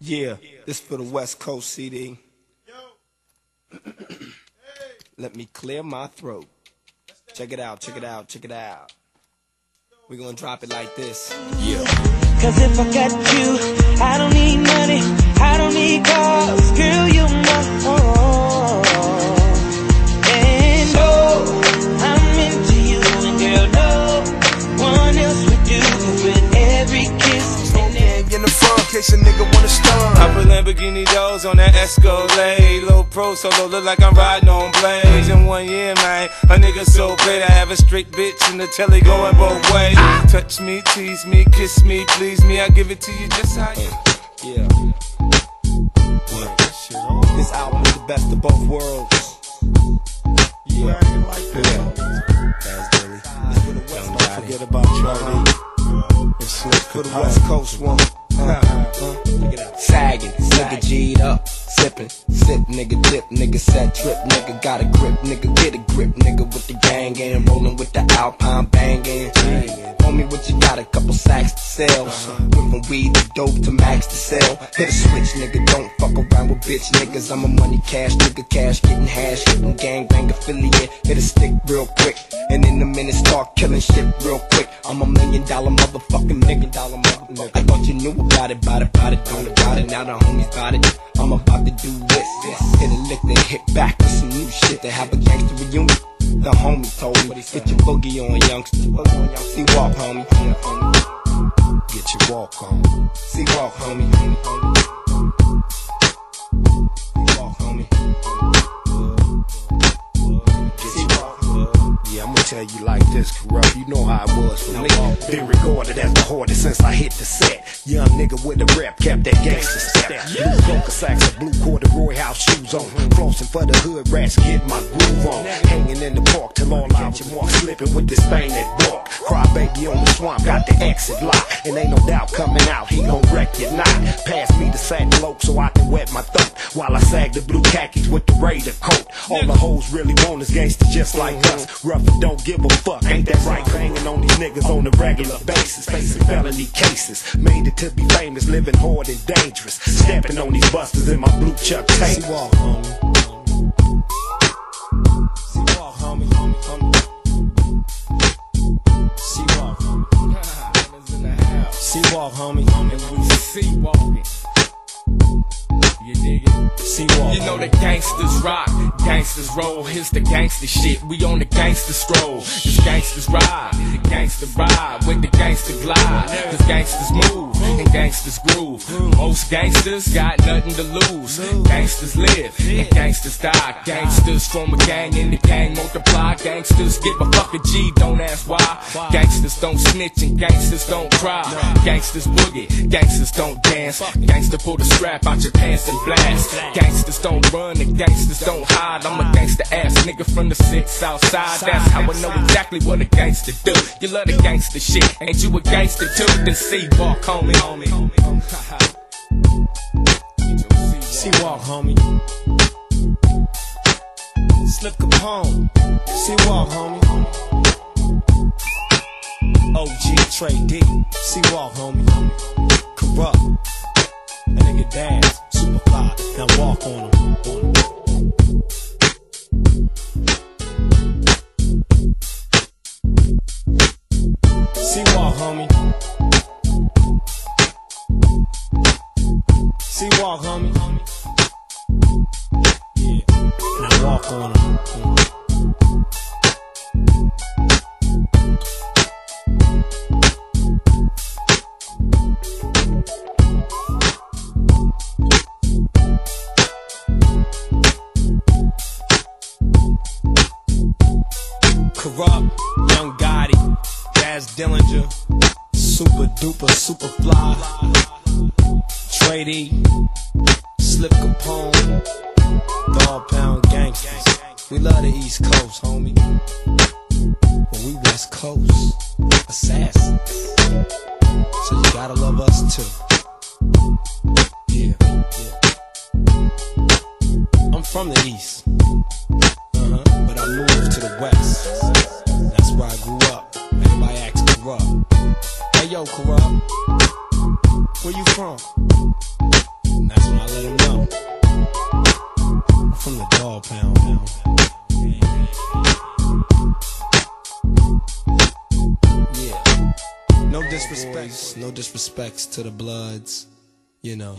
Yeah, this for the West Coast CD. Let me clear my throat. Check it out, check it out, check it out. We're gonna drop it like this. Yeah. Cause if I got you, I don't need money, I don't need cars, girl, you're my all. Case a nigga wanna stun. I put Lamborghini doors on that Escalade. Low pro solo, look like I'm riding on blades. In one year, man, a nigga so great. I have a straight bitch in the telly going both ways. Touch me, tease me, kiss me, please me. I give it to you just how you. Yeah. This album is the best of both worlds. Yeah. Yeah. That's Billy. It's for the West Coast. Forget about Charlie. It's slick for the West Coast one. Sagging, nigga G'd up, sipping, sip, nigga dip, nigga set trip, nigga got a grip, nigga get a grip, nigga with the gang and rolling with the Alpine banging. Homie, what you got? A couple sacks to sell. Went from weed to dope to max to sell. Hit a switch, nigga, don't fuck around with bitch niggas. I'm a money cash nigga, cash getting hash, hitting gang bang affiliate. Hit a stick real quick, and in a minute start killing shit real quick. I'm a million dollar motherfucking nigga, dollar motherfucker. I thought you knew about it, about it, about it, don't about it. Now the homies got it. I'm about to do this. Hit a lick, then hit back with some new shit to have a gangster reunion. The homie told me, get your boogie on, youngster. C walk, homie. Get your walk on. C walk, homie. homie, homie. Tell you like this, Kurupt. You know how it was for me. Been regarded as the hardest since I hit the set. Young nigga with a rep, kept that gangster step. Blue poker sacks and blue corduroy house shoes on. Flossing for the hood rats, get my groove on. Hanging in the park till all out your mark, slipping with this thing that bark. Cry baby on the swamp, got the exit lock. And ain't no doubt coming out, he gon' wreck your knot. Pass me the sack lope so I can wet my throat. While I sag the blue khakis with the Raider coat. All the hoes really want is gangster just like us. Rough and don't give a fuck, ain't that right? Banging on these niggas on a regular basis. Facing felony cases. Made it to be famous, living hard and dangerous. Stepping on these busters in my blue Chuck See tape. walk, homie. C walk, homie, homie, homie. C walk, homie. Homie, homie. See walking. You dig it? You know the gangsters rock, gangsters roll. Here's the gangster shit. We on the gangster stroll. This gangsters ride, the gangster ride with the gangster glide. Cause gangsters move and gangsters groove. Most gangsters got nothing to lose. Gangsters live and gangsters die. Gangsters form a gang and the gang multiply. Gangsters give a fuck a G, don't ask why. Gangsters don't snitch and gangsters don't cry. Gangsters boogie, gangsters don't dance. Gangster pull the strap out your pants and blast. Gangsters don't run and gangsters don't hide. I'm a gangster ass nigga from the six outside. That's how I know exactly what a gangster do. You love the gangster shit, ain't you a gangster too? Then c walk homie. C walk, homie. Slip Capone. C walk, homie. OG Tray Deee. C walk, homie. Kurupt. That nigga dance. Now walk on him. C walk, homie. C walk, homie. Yeah. Now walk on him. Kurupt, Young Gotti, Daz Dillinger, Super Duper, Super Fly, Trady, Slip Capone, Dogg Pound Gangsters. We love the East Coast, homie. But we West Coast, assassins. So you gotta love us too. Yeah, yeah. I'm from the East. Uh-huh. But I moved to the West. No disrespects, no disrespects to the Bloods, you know.